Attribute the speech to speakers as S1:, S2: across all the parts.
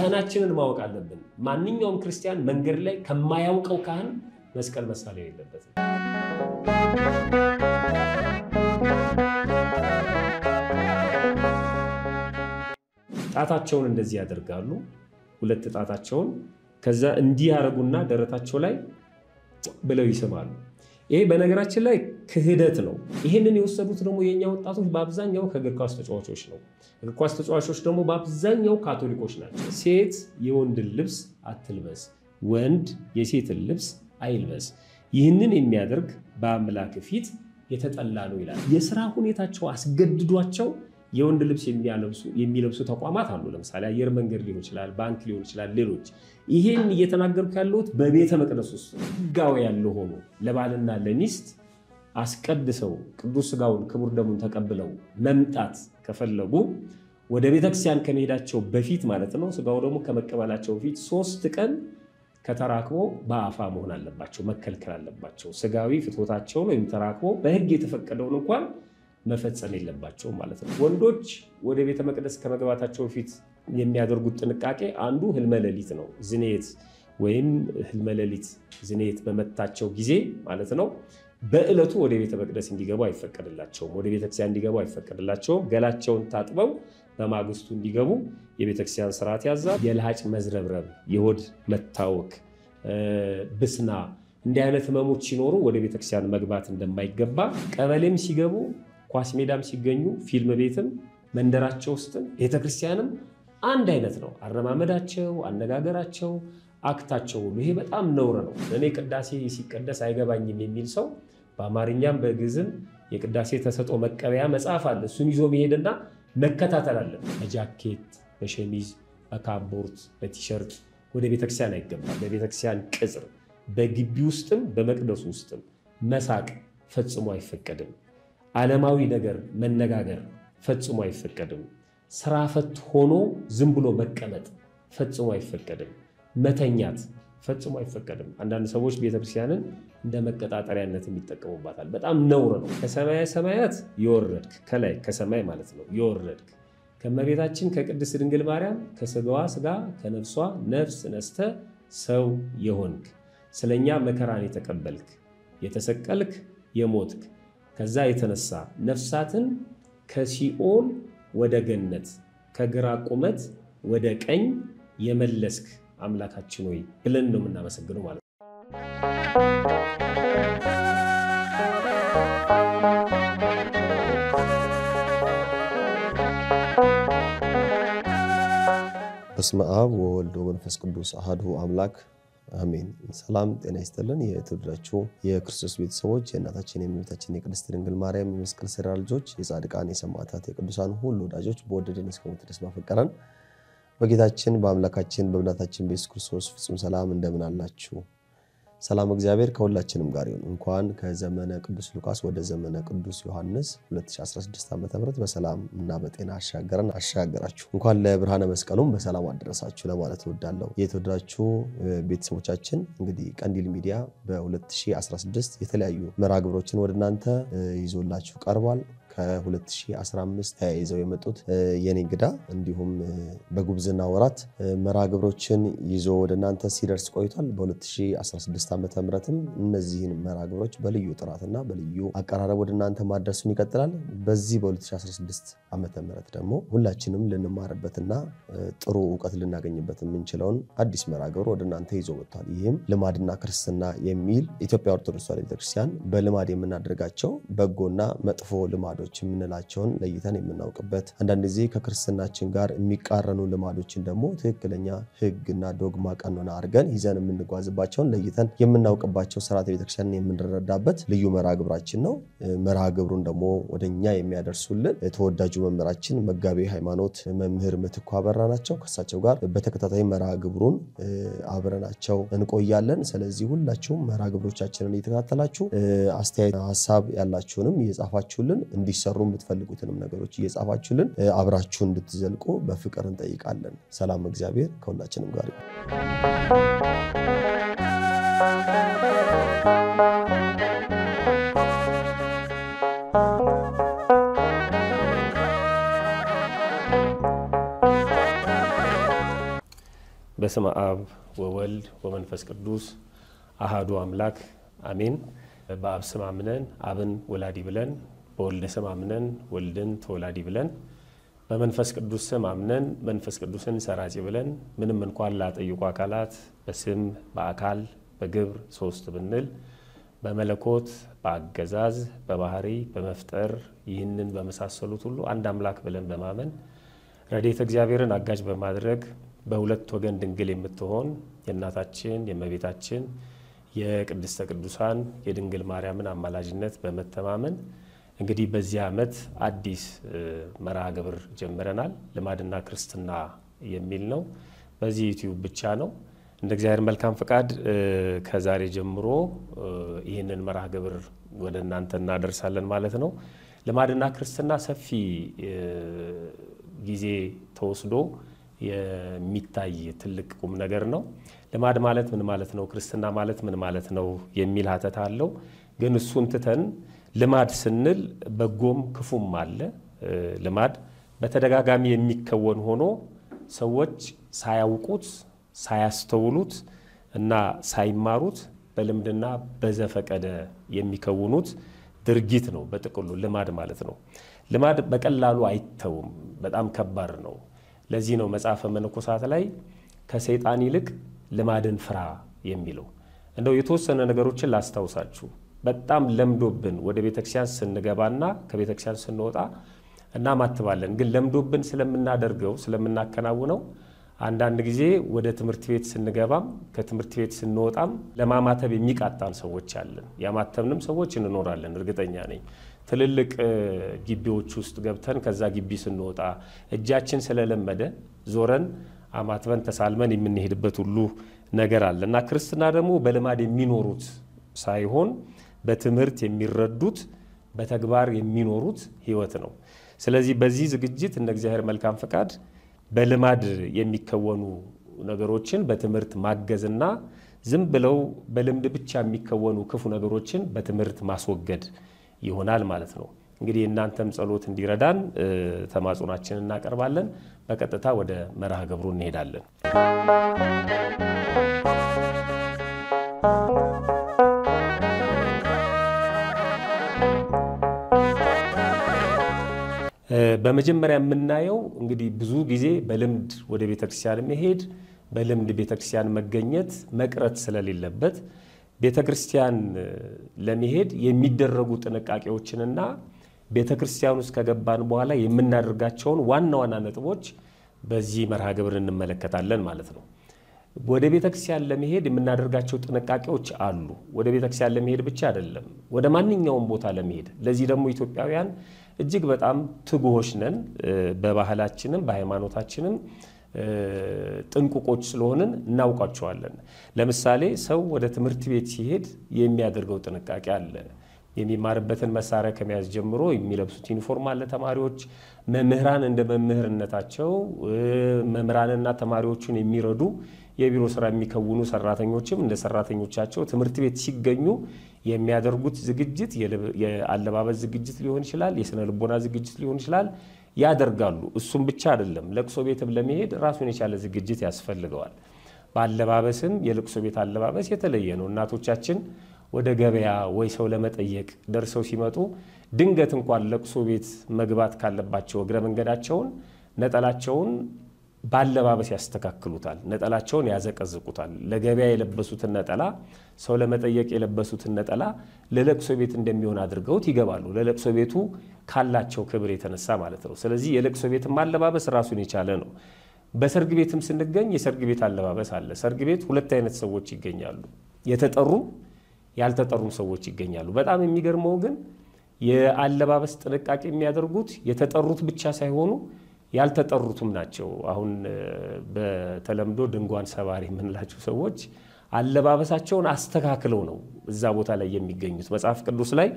S1: ካህናችንን ማወቅ አለብን። ማንኛውም ክርስቲያን መንገድ ላይ ከማያውቀው ካህን መስቀል መሳለም የለበትም። ጣታቸውን እንደዚህ ያደርጋሉ፣ ሁለት ጣታቸውን ከዛ እንዲህ ያደርጉና ደረታቸው ላይ ብለው ይስማሉ። ይሄ በነገራችን ላይ ክህደት ነው። ይህንን የወሰዱት ደግሞ የእኛ ወጣቶች በአብዛኛው ከእግር ኳስ ተጫዋቾች ነው። እግር ኳስ ተጫዋቾች ደግሞ በአብዛኛው ካቶሊኮች ናቸው። ሴት የወንድን ልብስ አትልበስ፣ ወንድ የሴትን ልብስ አይልበስ። ይህንን የሚያደርግ በአምላክ ፊት የተጠላ ነው ይላል። የስራ ሁኔታቸው አስገድዷቸው የወንድ ልብስ የሚለብሱ ተቋማት አሉ። ለምሳሌ አየር መንገድ ሊሆን ይችላል፣ ባንክ ሊሆን ይችላል፣ ሌሎች። ይሄን እየተናገርኩ ያለሁት በቤተ መቅደስ ውስጥ ሕጋዊ ያለ ሆኖ ለባልና ለሚስት አስቀድሰው ቅዱስ ስጋውን ክቡር ደሙን ተቀብለው መምጣት ከፈለጉ ወደ ቤተክርስቲያን ከመሄዳቸው በፊት ማለት ነው። ስጋው ደግሞ ከመቀበላቸው በፊት ሶስት ቀን ከተራክቦ በአፋ መሆን አለባቸው፣ መከልከል አለባቸው። ስጋዊ ፍትወታቸውን ወይም ተራክቦ በሕግ የተፈቀደውን እንኳን መፈጸም የለባቸውም ማለት ነው። ወንዶች ወደ ቤተ መቅደስ ከመግባታቸው በፊት የሚያደርጉት ጥንቃቄ አንዱ ህልመ ሌሊት ነው። ዝኔት ወይም ህልመ ሌሊት ዝኔት በመታቸው ጊዜ ማለት ነው በዕለቱ ወደ ቤተ መቅደስ እንዲገቡ አይፈቀድላቸውም። ወደ ቤተክርስቲያን እንዲገቡ አይፈቀድላቸውም። ገላቸውን ታጥበው በማግስቱ እንዲገቡ የቤተክርስቲያን ስርዓት ያዛል። የልሃጭ መዝረብረብ፣ የሆድ መታወክ፣ ብስና እንዲህ አይነት ህመሞች ሲኖሩ ወደ ቤተክርስቲያን መግባት እንደማይገባ ቀበሌም ሲገቡ ኳስ ሜዳም ሲገኙ ፊልም ቤትም መንደራቸው ውስጥም ቤተክርስቲያንም አንድ አይነት ነው። አረማመዳቸው፣ አነጋገራቸው፣ አክታቸው ሁሉ ይሄ በጣም ነውር ነው። እኔ ቅዳሴ ሲቀደስ አይገባኝም የሚል ሰው በአማርኛም በግዕዝም የቅዳሴ ተሰጥኦ መቀበያ መጽሐፍ አለ። እሱን ይዞ መሄድና መከታተል አለበት። በጃኬት በሸሚዝ በካፖርት በቲሸርት ወደ ቤተክርስቲያን አይገባም። በቤተክርስቲያን ቅጽር በግቢ ውስጥም በመቅደሱ ውስጥም መሳቅ ፈጽሞ አይፈቀድም። ዓለማዊ ነገር መነጋገር ፈጽሞ አይፈቀድም። ስራ ፈት ሆኖ ዝም ብሎ መቀመጥ ፈጽሞ አይፈቀድም። መተኛት ፈጽሞ አይፈቀድም። አንዳንድ ሰዎች ቤተክርስቲያንን እንደ መቀጣጠሪያነት የሚጠቀሙባታል። በጣም ነውር ነው። ከሰማየ ሰማያት የወረድክ ከላይ ከሰማይ ማለት ነው የወረድክ ከእመቤታችን ከቅድስት ድንግል ማርያም ከስጋዋ ስጋ ከነፍሷ ነፍስ ነስተ ሰው የሆንክ ስለኛ መከራን የተቀበልክ የተሰቀልክ የሞትክ ከዛ የተነሳ ነፍሳትን ከሲኦል ወደ ገነት ከግራ ቁመት ወደ ቀኝ የመለስክ አምላካችን ሆይ ብለን ነው የምናመሰግነው ማለት ነው።
S2: በስመ አብ ወወልድ ወመንፈስ ቅዱስ አሐዱ አምላክ አሜን። ሰላም ጤና ይስጥልን። የተወደዳችሁ የክርስቶስ ቤተሰቦች የእናታችን የእመቤታችን የቅድስት ድንግል ማርያም የመስቀል ስራ ልጆች፣ የጻድቃን የሰማዕታት የቅዱሳን ሁሉ ወዳጆች በወደደን እስከ ድረስ ባፈቀረን በጌታችን በአምላካችን በእናታችን በኢየሱስ ክርስቶስ ፍጹም ሰላም እንደምን አላችሁ? ሰላም እግዚአብሔር ከሁላችንም ጋር ይሁን። እንኳን ከዘመነ ቅዱስ ሉቃስ ወደ ዘመነ ቅዱስ ዮሐንስ 2016 ዓ ም በሰላም እና በጤና አሻገረን አሻገራችሁ። እንኳን ለብርሃነ መስቀሉም በሰላም አደረሳችሁ ለማለት እወዳለሁ። የተወደዳችሁ ቤተሰቦቻችን እንግዲህ ቀንዲል ሚዲያ በ2016 የተለያዩ መርሃ ግብሮችን ወደ እናንተ ይዞላችሁ ቀርቧል። ከ2015 ተያይዘው የመጡት የኔ እንግዳ እንዲሁም በጉብዝና ወራት መርሃ ግብሮችን ይዞ ወደ እናንተ ሲደርስ ቆይቷል። በ2016 ዓ ምትም እነዚህን መርሃ ግብሮች በልዩ ጥራትና በልዩ አቀራረብ ወደ እናንተ ማድረሱን ይቀጥላል። በዚህ በ2016 ዓ ም ደግሞ ሁላችንም ልንማርበትና ጥሩ እውቀት ልናገኝበት የምንችለውን አዲስ መርሃ ግብር ወደ እናንተ ይዞ መጥቷል። ይህም ልማድና ክርስትና የሚል ኢትዮጵያ ኦርቶዶክስ ተዋሕዶ ቤተክርስቲያን በልማድ የምናደርጋቸው በጎና መጥፎ ልማዶች የምንላቸውን ለይተን የምናውቅበት አንዳንድ ጊዜ ከክርስትናችን ጋር የሚቃረኑ ልማዶችን ደግሞ ትክክለኛ ሕግና ዶግማ ቀኖና አድርገን ይዘን የምንጓዝባቸውን ለይተን የምናውቅባቸው ስርዓተ ቤተክርስቲያንን የምንረዳበት ልዩ መርሃ ግብራችን ነው። መርሃ ግብሩን ደግሞ ወደኛ የሚያደርሱልን ተወዳጁ መምህራችን መጋቤ ሃይማኖት መምህር ምትኩ አበራ ናቸው። ከእሳቸው ጋር በተከታታይ መርሃ ግብሩን አብረናቸው እንቆያለን። ስለዚህ ሁላችሁም መርሃ ግብሮቻችንን እየተከታተላችሁ አስተያየት፣ ሀሳብ ያላችሁንም እየጻፋችሁልን እንዲሰሩ የምትፈልጉትንም ነገሮች እየጻፋችሁልን አብራችሁ እንድትዘልቁ በፍቅር እንጠይቃለን። ሰላም እግዚአብሔር ከሁላችንም ጋር
S1: በስመ አብ ወወልድ ወመንፈስ ቅዱስ አሃዱ አምላክ አሜን። በአብ ስም አምነን አብን ወላዲ ብለን፣ በወልድ ስም አምነን ወልድን ተወላዲ ብለን፣ በመንፈስ ቅዱስ ስም አምነን መንፈስ ቅዱስን ሰራጺ ብለን ምንም እንኳን ላጠይቁ አካላት በስም በአካል በግብር ሶስት ብንል በመለኮት በአገዛዝ በባህሪ በመፍጠር ይህንን በመሳሰሉት ሁሉ አንድ አምላክ ብለን በማመን ረድኤተ እግዚአብሔርን አጋዥ በማድረግ በሁለት ወገን ድንግል የምትሆን የእናታችን የእመቤታችን የቅድስተ ቅዱሳን የድንግል ማርያምን አማላጅነት በመተማመን እንግዲህ በዚህ ዓመት አዲስ መርሃ ግብር ጀምረናል። ልማድና ክርስትና የሚል ነው። በዚህ ዩቲዩብ ብቻ ነው። እንደ እግዚአብሔር መልካም ፈቃድ ከዛሬ ጀምሮ ይህንን መርሃ ግብር ወደ እናንተ እናደርሳለን ማለት ነው። ልማድና ክርስትና ሰፊ ጊዜ ተወስዶ የሚታይ ትልቅ ቁም ነገር ነው። ልማድ ማለት ምን ማለት ነው? ክርስትና ማለት ምን ማለት ነው? የሚል ሀተታ አለው። ግን እሱን ትተን ልማድ ስንል በጎም ክፉም አለ። ልማድ በተደጋጋሚ የሚከወን ሆኖ ሰዎች ሳያውቁት ሳያስተውሉት እና ሳይማሩት በልምድና በዘፈቀደ የሚከውኑት ድርጊት ነው። በጥቅሉ ልማድ ማለት ነው። ልማድ በቀላሉ አይተውም፣ በጣም ከባድ ነው። ለዚህ ነው መጽሐፈ መነኮሳት ላይ ከሰይጣን ይልቅ ልማድን ፍራ የሚለው። እንደው የተወሰነ ነገሮችን ላስታውሳችሁ። በጣም ለምዶብን ወደ ቤተክርስቲያን ስንገባና ከቤተክርስቲያን ስንወጣ እናማትባለን። ግን ለምዶብን ስለምናደርገው ስለምናከናውነው አንዳንድ ጊዜ ወደ ትምህርት ቤት ስንገባም ከትምህርት ቤት ስንወጣም ለማማተብ የሚቃጣን ሰዎች አለን። ያማተብንም ሰዎች እንኖራለን፣ እርግጠኛ ነኝ። ትልልቅ ግቢዎች ውስጥ ገብተን ከዛ ግቢ ስንወጣ እጃችን ስለለመደ ዞረን አማትበን ተሳልመን የምንሄድበት ሁሉ ነገር አለ እና ክርስትና ደግሞ በልማድ የሚኖሩት ሳይሆን በትምህርት የሚረዱት በተግባር የሚኖሩት ሕይወት ነው። ስለዚህ በዚህ ዝግጅት እንደ እግዚአብሔር መልካም ፈቃድ በልማድ የሚከወኑ ነገሮችን በትምህርት ማገዝና ዝም ብለው በልምድ ብቻ የሚከወኑ ክፉ ነገሮችን በትምህርት ማስወገድ ይሆናል ማለት ነው። እንግዲህ የእናንተም ጸሎት እንዲረዳን ተማጽናችንን እናቀርባለን። በቀጥታ ወደ መርሃ ግብሩ እንሄዳለን። በመጀመሪያ የምናየው እንግዲህ ብዙ ጊዜ በልምድ ወደ ቤተክርስቲያን መሄድ በልምድ ቤተክርስቲያን መገኘት መቅረት ስለሌለበት ቤተክርስቲያን ለመሄድ የሚደረጉ ጥንቃቄዎችንና ቤተክርስቲያን ውስጥ ከገባን በኋላ የምናደርጋቸውን ዋና ዋና ነጥቦች በዚህ መርሃ ግብር እንመለከታለን ማለት ነው። ወደ ቤተክርስቲያን ለመሄድ የምናደርጋቸው ጥንቃቄዎች አሉ። ወደ ቤተክርስቲያን ለመሄድ ብቻ አይደለም፣ ወደ ማንኛውም ቦታ ለመሄድ ለዚህ ደግሞ ኢትዮጵያውያን እጅግ በጣም ትጉሆች ነን። በባህላችንም በሃይማኖታችንም ጥንቁቆች ስለሆንን እናውቃቸዋለን። ለምሳሌ ሰው ወደ ትምህርት ቤት ሲሄድ የሚያደርገው ጥንቃቄ አለ። የሚማርበትን መሳሪያ ከመያዝ ጀምሮ የሚለብሱት ዩኒፎርም አለ። ተማሪዎች መምህራን እንደ መምህርነታቸው መምህራንና ተማሪዎቹን የሚረዱ የቢሮ ስራ የሚከውኑ ሰራተኞችም እንደ ሰራተኝነታቸው ትምህርት ቤት ሲገኙ የሚያደርጉት ዝግጅት የአለባበስ ዝግጅት ሊሆን ይችላል፣ የስነ ልቦና ዝግጅት ሊሆን ይችላል ያደርጋሉ። እሱም ብቻ አይደለም፣ ለቅሶ ቤትም ለመሄድ ራሱን የቻለ ዝግጅት ያስፈልገዋል። በአለባበስም የለቅሶ ቤት አለባበስ የተለየ ነው። እናቶቻችን ወደ ገበያ ወይ ሰው ለመጠየቅ ደርሰው ሲመጡ ድንገት እንኳን ለቅሶ ቤት መግባት ካለባቸው እግረ መንገዳቸውን ነጠላቸውን ባለባበስ ያስተካክሉታል። ነጠላቸውን ያዘቀዝቁታል። ለገበያ የለበሱትን ነጠላ ሰው ለመጠየቅ የለበሱትን ነጠላ ለለቅሶ ቤት እንደሚሆን አድርገውት ይገባሉ። ለለቅሶ ቤቱ ካላቸው ክብር የተነሳ ማለት ነው። ስለዚህ የለቅሶ ቤትም አለባበስ ራሱን የቻለ ነው። በሰርግ ቤትም ስንገኝ የሰርግ ቤት አለባበስ አለ። ሰርግ ቤት ሁለት አይነት ሰዎች ይገኛሉ። የተጠሩ ያልተጠሩም ሰዎች ይገኛሉ። በጣም የሚገርመው ግን የአለባበስ ጥንቃቄ የሚያደርጉት የተጠሩት ብቻ ሳይሆኑ ያልተጠሩትም ናቸው። አሁን በተለምዶ ድንጓን ሰባሪ የምንላቸው ሰዎች አለባበሳቸውን አስተካክለው ነው እዛ ቦታ ላይ የሚገኙት። መጽሐፍ ቅዱስ ላይ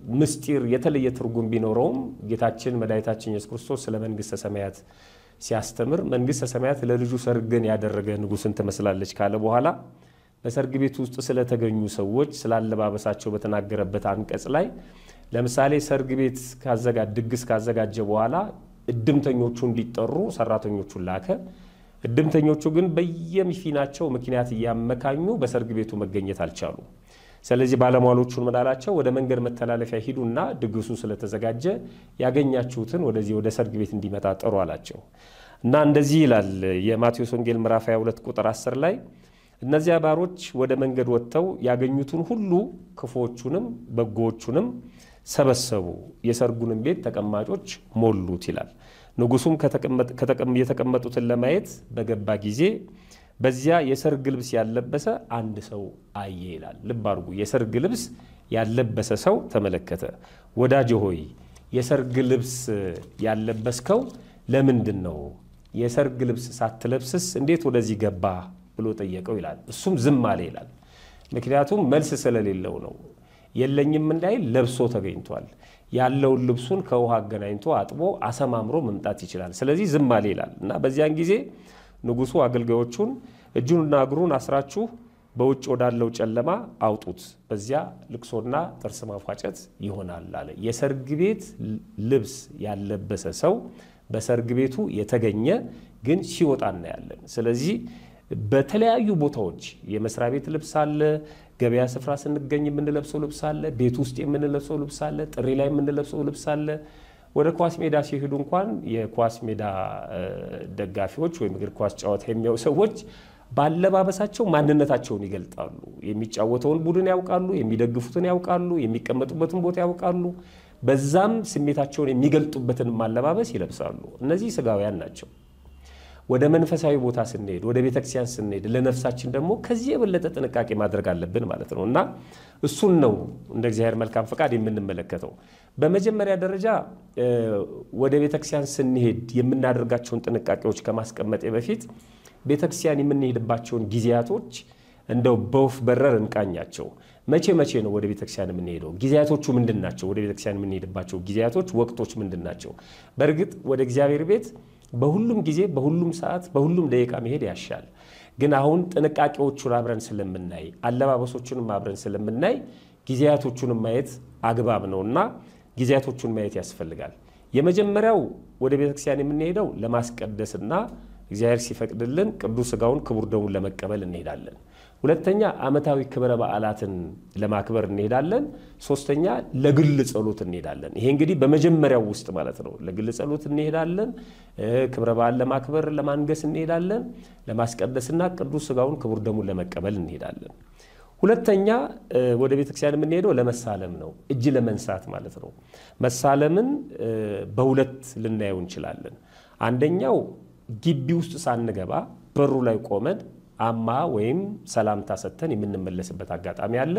S1: በምስጢር የተለየ ትርጉም ቢኖረውም ጌታችን መድኃኒታችን ኢየሱስ ክርስቶስ ስለ መንግሥተ ሰማያት ሲያስተምር መንግሥተ ሰማያት ለልጁ ሰርግን ያደረገ ንጉሥን ትመስላለች ካለ በኋላ በሰርግ ቤት ውስጥ ስለተገኙ ሰዎች ስላለባበሳቸው በተናገረበት አንቀጽ ላይ ለምሳሌ ሰርግ ቤት ድግስ ካዘጋጀ በኋላ እድምተኞቹ እንዲጠሩ ሰራተኞቹን ላከ። እድምተኞቹ ግን በየፊናቸው ምክንያት እያመካኙ በሰርግ ቤቱ መገኘት አልቻሉም። ስለዚህ ባለሟሎቹን ምን? ወደ መንገድ መተላለፊያ ሂዱና ድግሱ ስለተዘጋጀ ያገኛችሁትን ወደዚህ ወደ ሰርግ ቤት እንዲመጣ ጥሩ አላቸው። እና እንደዚህ ይላል የማቴዎስ ወንጌል ምዕራፍ 22 ቁጥር 10 ላይ እነዚያ ባሮች ወደ መንገድ ወጥተው ያገኙትን ሁሉ ክፉዎቹንም በጎዎቹንም ሰበሰቡ፣ የሰርጉንም ቤት ተቀማጮች ሞሉት ይላል። ንጉሱም የተቀመጡትን ለማየት በገባ ጊዜ በዚያ የሰርግ ልብስ ያለበሰ አንድ ሰው አየ ይላል። ልብ አድርጉ። የሰርግ ልብስ ያለበሰ ሰው ተመለከተ። ወዳጅ ሆይ የሰርግ ልብስ ያለበስከው ለምንድን ነው? የሰርግ ልብስ ሳትለብስስ እንዴት ወደዚህ ገባ ብሎ ጠየቀው ይላል። እሱም ዝም አለ ይላል። ምክንያቱም መልስ ስለሌለው ነው። የለኝም እንዳይል ለብሶ ተገኝቷል። ያለውን ልብሱን ከውሃ አገናኝቶ አጥቦ አሰማምሮ መምጣት ይችላል። ስለዚህ ዝም አለ ይላል እና በዚያን ጊዜ ንጉሱ አገልጋዮቹን እጁንና እግሩን አስራችሁ በውጭ ወዳለው ጨለማ አውጡት፣ በዚያ ልቅሶና ጥርስ ማፏጨት ይሆናል አለ። የሰርግ ቤት ልብስ ያለበሰ ሰው በሰርግ ቤቱ የተገኘ ግን ሲወጣ እናያለን። ስለዚህ በተለያዩ ቦታዎች የመስሪያ ቤት ልብስ አለ፣ ገበያ ስፍራ ስንገኝ የምንለብሰው ልብስ አለ፣ ቤት ውስጥ የምንለብሰው ልብስ አለ፣ ጥሪ ላይ የምንለብሰው ልብስ አለ። ወደ ኳስ ሜዳ ሲሄዱ እንኳን የኳስ ሜዳ ደጋፊዎች ወይም እግር ኳስ ጨዋታ የሚያዩ ሰዎች ባለባበሳቸው ማንነታቸውን ይገልጣሉ። የሚጫወተውን ቡድን ያውቃሉ፣ የሚደግፉትን ያውቃሉ፣ የሚቀመጡበትን ቦታ ያውቃሉ። በዛም ስሜታቸውን የሚገልጡበትን ማለባበስ ይለብሳሉ። እነዚህ ስጋውያን ናቸው። ወደ መንፈሳዊ ቦታ ስንሄድ፣ ወደ ቤተክርስቲያን ስንሄድ ለነፍሳችን ደግሞ ከዚህ የበለጠ ጥንቃቄ ማድረግ አለብን ማለት ነው እና እሱን ነው እንደ እግዚአብሔር መልካም ፈቃድ የምንመለከተው። በመጀመሪያ ደረጃ ወደ ቤተክርስቲያን ስንሄድ የምናደርጋቸውን ጥንቃቄዎች ከማስቀመጤ በፊት ቤተክርስቲያን የምንሄድባቸውን ጊዜያቶች እንደው በወፍ በረር እንቃኛቸው። መቼ መቼ ነው ወደ ቤተክርስቲያን የምንሄደው? ጊዜያቶቹ ምንድን ናቸው? ወደ ቤተክርስቲያን የምንሄድባቸው ጊዜያቶች፣ ወቅቶች ምንድን ናቸው? በእርግጥ ወደ እግዚአብሔር ቤት በሁሉም ጊዜ፣ በሁሉም ሰዓት፣ በሁሉም ደቂቃ መሄድ ያሻል። ግን አሁን ጥንቃቄዎቹን አብረን ስለምናይ፣ አለባበሶቹንም አብረን ስለምናይ ጊዜያቶቹንም ማየት አግባብ ነውና ጊዜያቶቹን ማየት ያስፈልጋል። የመጀመሪያው ወደ ቤተክርስቲያን የምንሄደው ለማስቀደስና እግዚአብሔር ሲፈቅድልን ቅዱስ ሥጋውን ክቡር ደሙን ለመቀበል እንሄዳለን። ሁለተኛ ዓመታዊ ክብረ በዓላትን ለማክበር እንሄዳለን። ሶስተኛ ለግል ጸሎት እንሄዳለን። ይሄ እንግዲህ በመጀመሪያው ውስጥ ማለት ነው። ለግል ጸሎት እንሄዳለን። ክብረ በዓል ለማክበር ለማንገስ እንሄዳለን። ለማስቀደስና ቅዱስ ሥጋውን ክቡር ደሙን ለመቀበል እንሄዳለን። ሁለተኛ ወደ ቤተክርስቲያን የምንሄደው ለመሳለም ነው። እጅ ለመንሳት ማለት ነው። መሳለምን በሁለት ልናየው እንችላለን። አንደኛው ግቢ ውስጥ ሳንገባ በሩ ላይ ቆመን አማ ወይም ሰላምታ ሰጥተን የምንመለስበት አጋጣሚ አለ።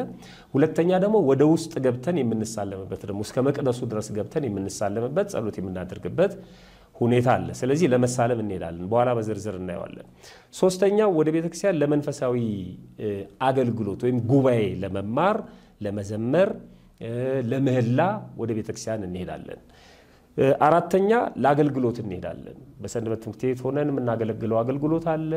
S1: ሁለተኛ ደግሞ ወደ ውስጥ ገብተን የምንሳለምበት ደግሞ እስከ መቅደሱ ድረስ ገብተን የምንሳለምበት ጸሎት የምናደርግበት ሁኔታ አለ። ስለዚህ ለመሳለም እንሄዳለን። በኋላ በዝርዝር እናየዋለን። ሶስተኛው ወደ ቤተክርስቲያን ለመንፈሳዊ አገልግሎት ወይም ጉባኤ ለመማር፣ ለመዘመር፣ ለምህላ ወደ ቤተክርስቲያን እንሄዳለን። አራተኛ ለአገልግሎት እንሄዳለን። በሰንበት ትምህርት ቤት ሆነን የምናገለግለው አገልግሎት አለ።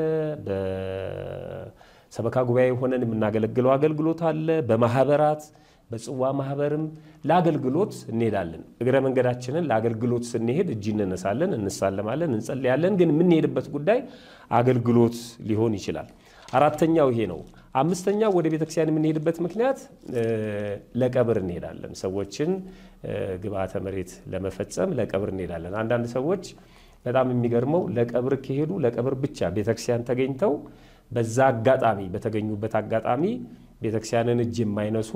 S1: በሰበካ ጉባኤ ሆነን የምናገለግለው አገልግሎት አለ። በማህበራት በጽዋ ማህበርም ለአገልግሎት እንሄዳለን። እግረ መንገዳችንን ለአገልግሎት ስንሄድ እጅ እንነሳለን፣ እንሳለማለን፣ እንጸልያለን። ግን የምንሄድበት ጉዳይ አገልግሎት ሊሆን ይችላል። አራተኛው ይሄ ነው። አምስተኛው ወደ ቤተክርስቲያን የምንሄድበት ምክንያት ለቀብር እንሄዳለን። ሰዎችን ግብአተ መሬት ለመፈጸም ለቀብር እንሄዳለን። አንዳንድ ሰዎች በጣም የሚገርመው ለቀብር ከሄዱ ለቀብር ብቻ ቤተክርስቲያን ተገኝተው በዛ አጋጣሚ በተገኙበት አጋጣሚ ቤተክርስቲያንን እጅ የማይነሱ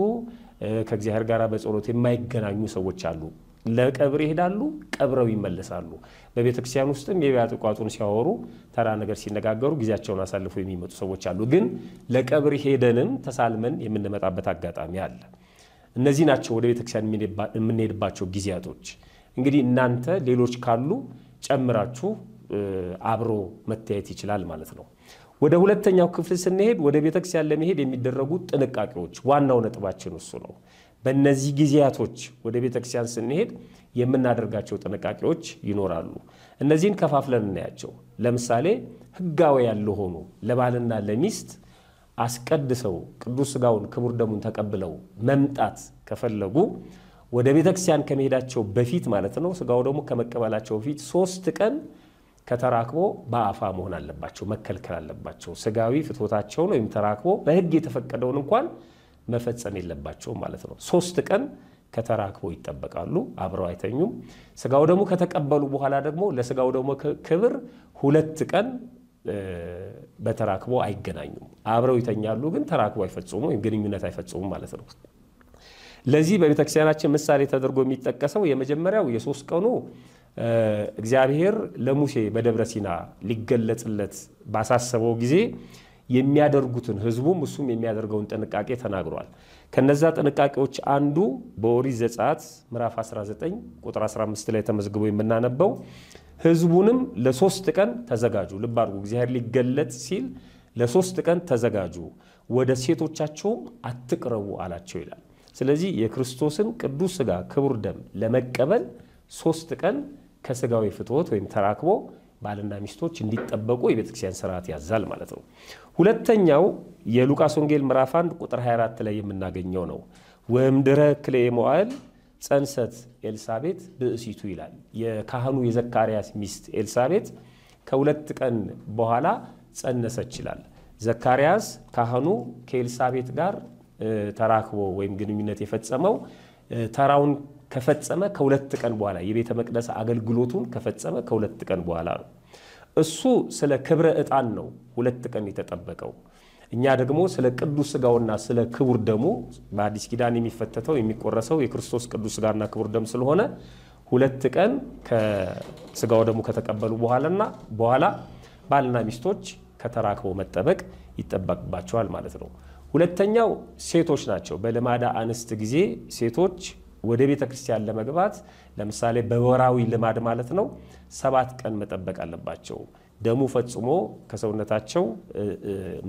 S1: ከእግዚአብሔር ጋር በጸሎት የማይገናኙ ሰዎች አሉ። ለቀብር ይሄዳሉ፣ ቀብረው ይመለሳሉ። በቤተ ክርስቲያን ውስጥም የቢያጥ ቋጡን ሲያወሩ ተራ ነገር ሲነጋገሩ ጊዜያቸውን አሳልፈው የሚመጡ ሰዎች አሉ። ግን ለቀብር ሄደንም ተሳልመን የምንመጣበት አጋጣሚ አለ። እነዚህ ናቸው ወደ ቤተ ክርስቲያን የምንሄድባቸው ጊዜያቶች። እንግዲህ እናንተ ሌሎች ካሉ ጨምራችሁ አብሮ መታየት ይችላል ማለት ነው። ወደ ሁለተኛው ክፍል ስንሄድ ወደ ቤተ ክርስቲያን ለመሄድ የሚደረጉ ጥንቃቄዎች፣ ዋናው ነጥባችን እሱ ነው። በእነዚህ ጊዜያቶች ወደ ቤተ ክርስቲያን ስንሄድ የምናደርጋቸው ጥንቃቄዎች ይኖራሉ። እነዚህን ከፋፍለን እናያቸው። ለምሳሌ ሕጋዊ ያልሆኑ ለባልና ለሚስት አስቀድሰው ቅዱስ ሥጋውን ክቡር ደሙን ተቀብለው መምጣት ከፈለጉ ወደ ቤተክርስቲያን ከመሄዳቸው በፊት ማለት ነው ስጋው ደግሞ ከመቀበላቸው በፊት ሶስት ቀን ከተራክቦ በአፋ መሆን አለባቸው፣ መከልከል አለባቸው። ስጋዊ ፍትወታቸውን ወይም ተራክቦ በሕግ የተፈቀደውን እንኳን መፈጸም የለባቸውም ማለት ነው። ሶስት ቀን ከተራክቦ ይጠበቃሉ፣ አብረው አይተኙም። ስጋው ደግሞ ከተቀበሉ በኋላ ደግሞ ለስጋው ደግሞ ክብር ሁለት ቀን በተራክቦ አይገናኙም። አብረው ይተኛሉ፣ ግን ተራክቦ አይፈጽሙ ወይም ግንኙነት አይፈጽሙም ማለት ነው። ለዚህ በቤተክርስቲያናችን ምሳሌ ተደርጎ የሚጠቀሰው የመጀመሪያው የሶስት ቀኑ እግዚአብሔር ለሙሴ በደብረ ሲና ሊገለጽለት ባሳሰበው ጊዜ የሚያደርጉትን ህዝቡም እሱም የሚያደርገውን ጥንቃቄ ተናግሯል። ከነዛ ጥንቃቄዎች አንዱ በኦሪት ዘጸአት ምዕራፍ 19 ቁጥር 15 ላይ ተመዝግቦ የምናነበው ህዝቡንም ለሶስት ቀን ተዘጋጁ። ልብ አድርጉ፣ እግዚአብሔር ሊገለጥ ሲል ለሶስት ቀን ተዘጋጁ፣ ወደ ሴቶቻቸውም አትቅረቡ አላቸው ይላል። ስለዚህ የክርስቶስን ቅዱስ ስጋ ክቡር ደም ለመቀበል ሶስት ቀን ከስጋዊ ፍትወት ወይም ተራክቦ ባልና ሚስቶች እንዲጠበቁ የቤተክርስቲያን ስርዓት ያዛል ማለት ነው። ሁለተኛው የሉቃስ ወንጌል ምዕራፍ 1 ቁጥር 24 ላይ የምናገኘው ነው። ወእምድኅረ ክልኤ መዋዕል ጸንሰት ኤልሳቤጥ ብእሲቱ ይላል። የካህኑ የዘካርያስ ሚስት ኤልሳቤጥ ከሁለት ቀን በኋላ ጸነሰች ይላል። ዘካርያስ ካህኑ ከኤልሳቤጥ ጋር ተራክቦ ወይም ግንኙነት የፈጸመው ተራውን ከፈጸመ ከሁለት ቀን በኋላ የቤተ መቅደስ አገልግሎቱን ከፈጸመ ከሁለት ቀን በኋላ ነው። እሱ ስለ ክብረ ዕጣን ነው ሁለት ቀን የተጠበቀው። እኛ ደግሞ ስለ ቅዱስ ስጋውና ስለ ክቡር ደሙ በአዲስ ኪዳን የሚፈተተው የሚቆረሰው የክርስቶስ ቅዱስ ስጋና ክቡር ደም ስለሆነ ሁለት ቀን ከስጋው ደሙ ከተቀበሉ በኋላና በኋላ ባልና ሚስቶች ከተራክበው መጠበቅ ይጠበቅባቸዋል ማለት ነው። ሁለተኛው ሴቶች ናቸው። በልማዳ አንስት ጊዜ ሴቶች ወደ ቤተ ክርስቲያን ለመግባት ለምሳሌ በወራዊ ልማድ ማለት ነው ሰባት ቀን መጠበቅ አለባቸው። ደሙ ፈጽሞ ከሰውነታቸው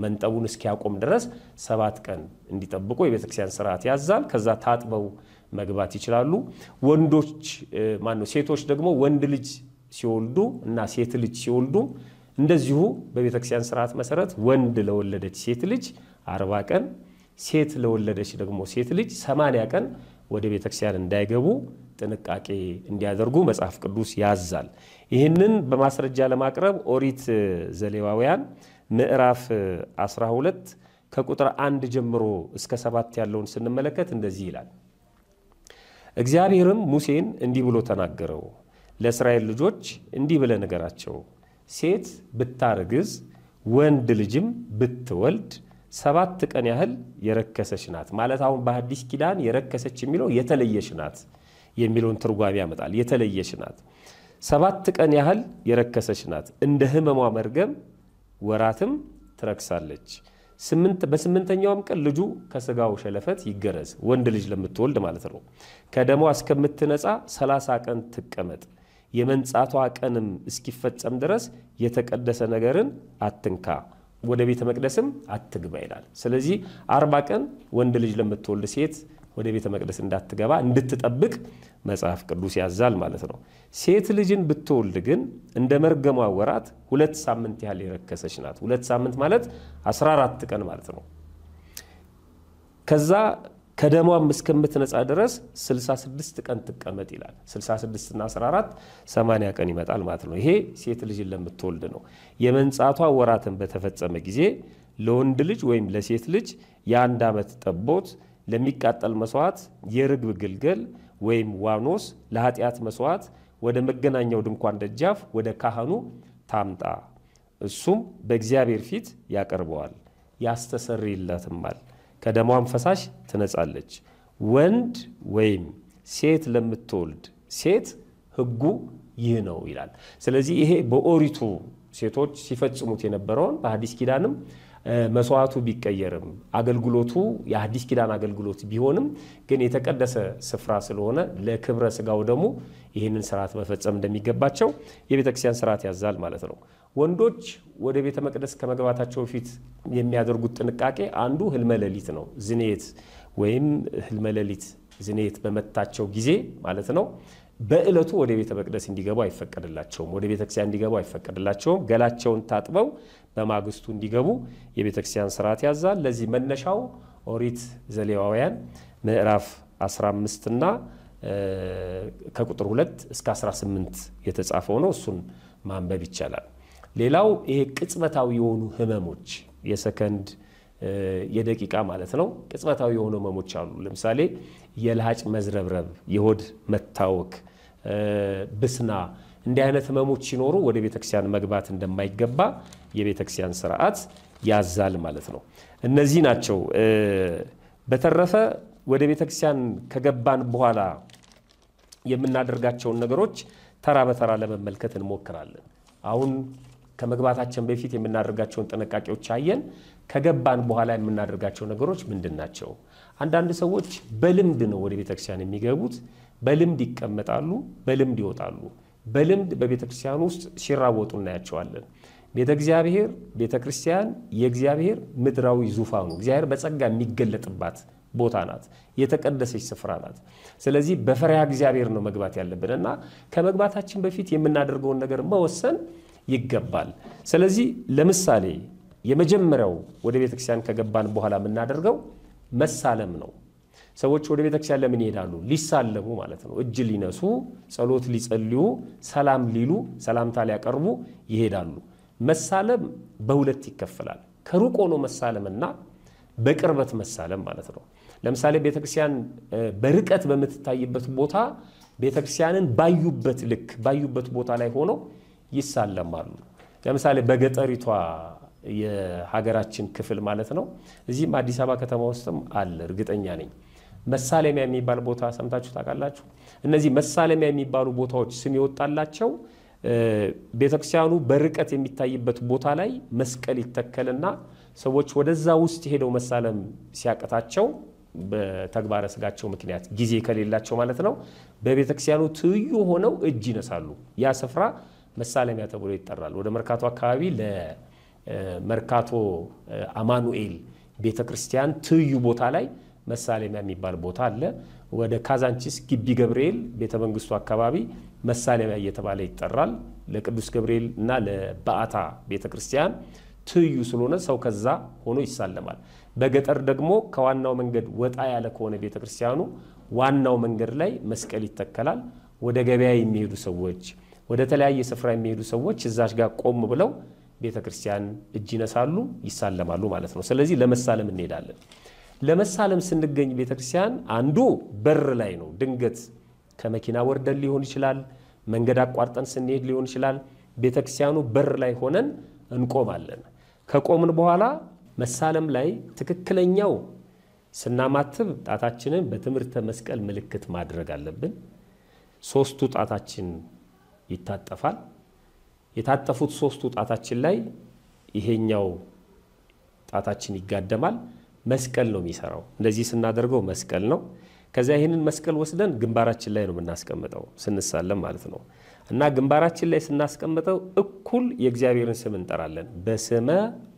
S1: መንጠቡን እስኪያቆም ድረስ ሰባት ቀን እንዲጠብቁ የቤተ ክርስቲያን ስርዓት ያዛል። ከዛ ታጥበው መግባት ይችላሉ። ወንዶች ማነው ሴቶች ደግሞ ወንድ ልጅ ሲወልዱ እና ሴት ልጅ ሲወልዱ እንደዚሁ በቤተ ክርስቲያን ስርዓት መሰረት ወንድ ለወለደች ሴት ልጅ አርባ ቀን ሴት ለወለደች ደግሞ ሴት ልጅ ሰማንያ ቀን ወደ ቤተ ክርስቲያን እንዳይገቡ ጥንቃቄ እንዲያደርጉ መጽሐፍ ቅዱስ ያዛል። ይህንን በማስረጃ ለማቅረብ ኦሪት ዘሌዋውያን ምዕራፍ 12 ከቁጥር አንድ ጀምሮ እስከ ሰባት ያለውን ስንመለከት እንደዚህ ይላል። እግዚአብሔርም ሙሴን እንዲህ ብሎ ተናገረው፣ ለእስራኤል ልጆች እንዲህ ብለህ ንገራቸው፣ ሴት ብታረግዝ ወንድ ልጅም ብትወልድ ሰባት ቀን ያህል የረከሰች ናት። ማለት አሁን በአዲስ ኪዳን የረከሰች የሚለው የተለየች ናት የሚለውን ትርጓሜ ያመጣል። የተለየች ናት፣ ሰባት ቀን ያህል የረከሰች ናት። እንደ ሕመሟ መርገም ወራትም ትረክሳለች። በስምንተኛውም ቀን ልጁ ከስጋው ሸለፈት ይገረዝ፣ ወንድ ልጅ ለምትወልድ ማለት ነው። ከደሟ እስከምትነጻ ሰላሳ ቀን ትቀመጥ። የመንጻቷ ቀንም እስኪፈጸም ድረስ የተቀደሰ ነገርን አትንካ ወደ ቤተ መቅደስም አትግባ ይላል። ስለዚህ አርባ ቀን ወንድ ልጅ ለምትወልድ ሴት ወደ ቤተ መቅደስ እንዳትገባ እንድትጠብቅ መጽሐፍ ቅዱስ ያዛል ማለት ነው። ሴት ልጅን ብትወልድ ግን እንደ መርገሟ ወራት ሁለት ሳምንት ያህል የረከሰች ናት። ሁለት ሳምንት ማለት 14 ቀን ማለት ነው። ከዛ ከደሟም እስከምትነጻ ድረስ 66 ቀን ትቀመጥ ይላል። 66 እና 14 80 ቀን ይመጣል ማለት ነው። ይሄ ሴት ልጅን ለምትወልድ ነው። የመንጻቷ ወራትን በተፈጸመ ጊዜ ለወንድ ልጅ ወይም ለሴት ልጅ የአንድ ዓመት ጠቦት ለሚቃጠል መስዋዕት የርግብ ግልገል ወይም ዋኖስ ለኃጢአት መስዋዕት ወደ መገናኛው ድንኳን ደጃፍ ወደ ካህኑ ታምጣ። እሱም በእግዚአብሔር ፊት ያቀርበዋል፣ ያስተሰርይላትማል ከደሟም ፈሳሽ ትነጻለች። ወንድ ወይም ሴት ለምትወልድ ሴት ሕጉ ይህ ነው ይላል። ስለዚህ ይሄ በኦሪቱ ሴቶች ሲፈጽሙት የነበረውን በሐዲስ ኪዳንም መስዋዕቱ ቢቀየርም አገልግሎቱ የሐዲስ ኪዳን አገልግሎት ቢሆንም ግን የተቀደሰ ስፍራ ስለሆነ ለክብረ ስጋው ደግሞ ይህንን ስርዓት መፈጸም እንደሚገባቸው የቤተ ክርስቲያን ስርዓት ያዛል ማለት ነው። ወንዶች ወደ ቤተ መቅደስ ከመግባታቸው በፊት የሚያደርጉት ጥንቃቄ አንዱ ህልመ ሌሊት ነው። ዝኔት ወይም ህልመ ሌሊት ዝኔት በመታቸው ጊዜ ማለት ነው። በዕለቱ ወደ ቤተ መቅደስ እንዲገቡ አይፈቀድላቸውም። ወደ ቤተ ክርስቲያን እንዲገቡ አይፈቀድላቸውም። ገላቸውን ታጥበው በማግስቱ እንዲገቡ የቤተ ክርስቲያን ስርዓት ያዛል። ለዚህ መነሻው ኦሪት ዘሌዋውያን ምዕራፍ 15 እና ከቁጥር 2 እስከ 18 የተጻፈው ነው። እሱን ማንበብ ይቻላል። ሌላው ይሄ ቅጽበታዊ የሆኑ ህመሞች የሰከንድ የደቂቃ ማለት ነው። ቅጽበታዊ የሆኑ ህመሞች አሉ። ለምሳሌ የልሃጭ መዝረብረብ፣ የሆድ መታወክ፣ ብስና እንዲህ አይነት ህመሞች ሲኖሩ ወደ ቤተክርስቲያን መግባት እንደማይገባ የቤተክርስቲያን ስርዓት ያዛል ማለት ነው። እነዚህ ናቸው። በተረፈ ወደ ቤተክርስቲያን ከገባን በኋላ የምናደርጋቸውን ነገሮች ተራ በተራ ለመመልከት እንሞክራለን። አሁን ከመግባታችን በፊት የምናደርጋቸውን ጥንቃቄዎች አየን። ከገባን በኋላ የምናደርጋቸው ነገሮች ምንድን ናቸው? አንዳንድ ሰዎች በልምድ ነው ወደ ቤተክርስቲያን የሚገቡት። በልምድ ይቀመጣሉ፣ በልምድ ይወጣሉ። በልምድ በቤተክርስቲያን ውስጥ ሲራወጡ እናያቸዋለን። ቤተ እግዚአብሔር ቤተ ክርስቲያን የእግዚአብሔር ምድራዊ ዙፋኑ እግዚአብሔር በጸጋ የሚገለጥባት ቦታ ናት። የተቀደሰች ስፍራ ናት። ስለዚህ በፈሪሃ እግዚአብሔር ነው መግባት ያለብን እና ከመግባታችን በፊት የምናደርገውን ነገር መወሰን ይገባል። ስለዚህ ለምሳሌ የመጀመሪያው ወደ ቤተክርስቲያን ከገባን በኋላ የምናደርገው መሳለም ነው። ሰዎች ወደ ቤተክርስቲያን ለምን ይሄዳሉ? ሊሳለሙ ማለት ነው። እጅ ሊነሱ፣ ጸሎት ሊጸልዩ፣ ሰላም ሊሉ፣ ሰላምታ ሊያቀርቡ ይሄዳሉ። መሳለም በሁለት ይከፈላል። ከሩቅ ሆኖ መሳለምና በቅርበት መሳለም ማለት ነው። ለምሳሌ ቤተክርስቲያን በርቀት በምትታይበት ቦታ ቤተክርስቲያንን ባዩበት ልክ ባዩበት ቦታ ላይ ሆነው ይሳለማሉ። ለምሳሌ በገጠሪቷ የሀገራችን ክፍል ማለት ነው። እዚህም አዲስ አበባ ከተማ ውስጥም አለ እርግጠኛ ነኝ። መሳለሚያ የሚባል ቦታ ሰምታችሁ ታውቃላችሁ? እነዚህ መሳለሚያ የሚባሉ ቦታዎች ስም የወጣላቸው ቤተክርስቲያኑ በርቀት የሚታይበት ቦታ ላይ መስቀል ይተከልና ሰዎች ወደዛ ውስጥ ሄደው መሳለም ሲያቅታቸው በተግባረ ስጋቸው ምክንያት ጊዜ ከሌላቸው ማለት ነው በቤተክርስቲያኑ ትይዩ ሆነው እጅ ይነሳሉ። ያ ስፍራ መሳለሚያ ተብሎ ይጠራል። ወደ መርካቶ አካባቢ ለመርካቶ አማኑኤል ቤተክርስቲያን ትይዩ ቦታ ላይ መሳለሚያ የሚባል ቦታ አለ። ወደ ካዛንቺስ ግቢ ገብርኤል ቤተ መንግስቱ አካባቢ መሳለሚያ እየተባለ ይጠራል። ለቅዱስ ገብርኤል እና ለበዓታ ቤተ ክርስቲያን ትይዩ ስለሆነ ሰው ከዛ ሆኖ ይሳለማል። በገጠር ደግሞ ከዋናው መንገድ ወጣ ያለ ከሆነ ቤተ ክርስቲያኑ ዋናው መንገድ ላይ መስቀል ይተከላል። ወደ ገበያ የሚሄዱ ሰዎች፣ ወደ ተለያየ ስፍራ የሚሄዱ ሰዎች እዛች ጋር ቆም ብለው ቤተ ክርስቲያን እጅ ይነሳሉ፣ ይሳለማሉ ማለት ነው። ስለዚህ ለመሳለም እንሄዳለን። ለመሳለም ስንገኝ ቤተ ክርስቲያን አንዱ በር ላይ ነው። ድንገት ከመኪና ወርደን ሊሆን ይችላል፣ መንገድ አቋርጠን ስንሄድ ሊሆን ይችላል። ቤተ ክርስቲያኑ በር ላይ ሆነን እንቆማለን። ከቆምን በኋላ መሳለም ላይ ትክክለኛው ስናማትብ ጣታችንን በትምህርተ መስቀል ምልክት ማድረግ አለብን። ሶስቱ ጣታችን ይታጠፋል። የታጠፉት ሶስቱ ጣታችን ላይ ይሄኛው ጣታችን ይጋደማል። መስቀል ነው የሚሰራው። እንደዚህ ስናደርገው መስቀል ነው። ከዚያ ይህንን መስቀል ወስደን ግንባራችን ላይ ነው የምናስቀምጠው ስንሳለም ማለት ነው። እና ግንባራችን ላይ ስናስቀምጠው እኩል የእግዚአብሔርን ስም እንጠራለን። በስመ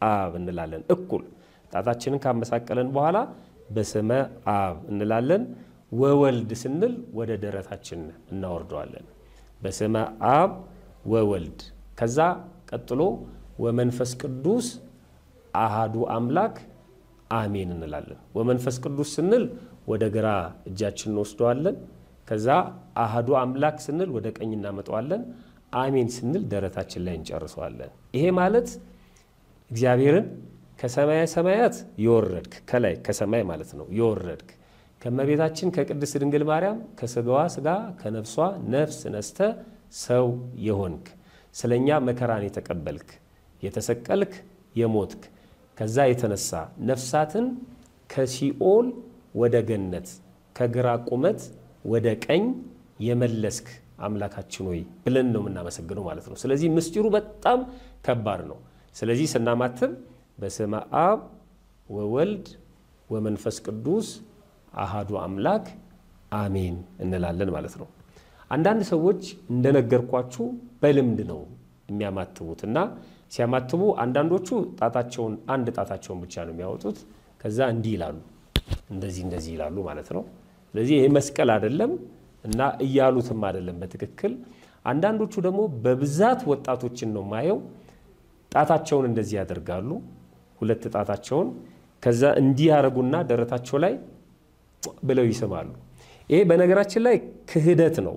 S1: አብ እንላለን። እኩል ጣታችንን ካመሳቀለን በኋላ በስመ አብ እንላለን። ወወልድ ስንል ወደ ደረታችን እናወርደዋለን። በስመ አብ ወወልድ። ከዛ ቀጥሎ ወመንፈስ ቅዱስ አሃዱ አምላክ አሜን እንላለን። ወመንፈስ ቅዱስ ስንል ወደ ግራ እጃችን እንወስደዋለን። ከዛ አሃዱ አምላክ ስንል ወደ ቀኝ እናመጣዋለን። አሜን ስንል ደረታችን ላይ እንጨርሰዋለን። ይሄ ማለት እግዚአብሔርን ከሰማየ ሰማያት የወረድክ ከላይ ከሰማይ ማለት ነው የወረድክ ከመቤታችን ከቅድስት ድንግል ማርያም ከስጋዋ ስጋ ከነፍሷ ነፍስ ነስተ ሰው የሆንክ ስለኛ መከራን የተቀበልክ የተሰቀልክ የሞትክ ከዛ የተነሳ ነፍሳትን ከሲኦል ወደ ገነት ከግራ ቁመት ወደ ቀኝ የመለስክ አምላካችን ሆይ ብለን ነው የምናመሰግነው ማለት ነው። ስለዚህ ምስጢሩ በጣም ከባድ ነው። ስለዚህ ስናማትብ በስመ አብ ወወልድ ወመንፈስ ቅዱስ አሃዱ አምላክ አሜን እንላለን ማለት ነው። አንዳንድ ሰዎች እንደነገርኳችሁ በልምድ ነው የሚያማትቡት እና ሲያማትቡ አንዳንዶቹ ጣታቸውን አንድ ጣታቸውን ብቻ ነው የሚያወጡት። ከዛ እንዲህ ይላሉ፣ እንደዚህ እንደዚህ ይላሉ ማለት ነው። ስለዚህ ይሄ መስቀል አይደለም እና እያሉትም አይደለም በትክክል። አንዳንዶቹ ደግሞ በብዛት ወጣቶችን ነው ማየው፣ ጣታቸውን እንደዚህ ያደርጋሉ፣ ሁለት ጣታቸውን ከዛ እንዲህ ያደርጉና ደረታቸው ላይ ብለው ይስማሉ። ይሄ በነገራችን ላይ ክህደት ነው።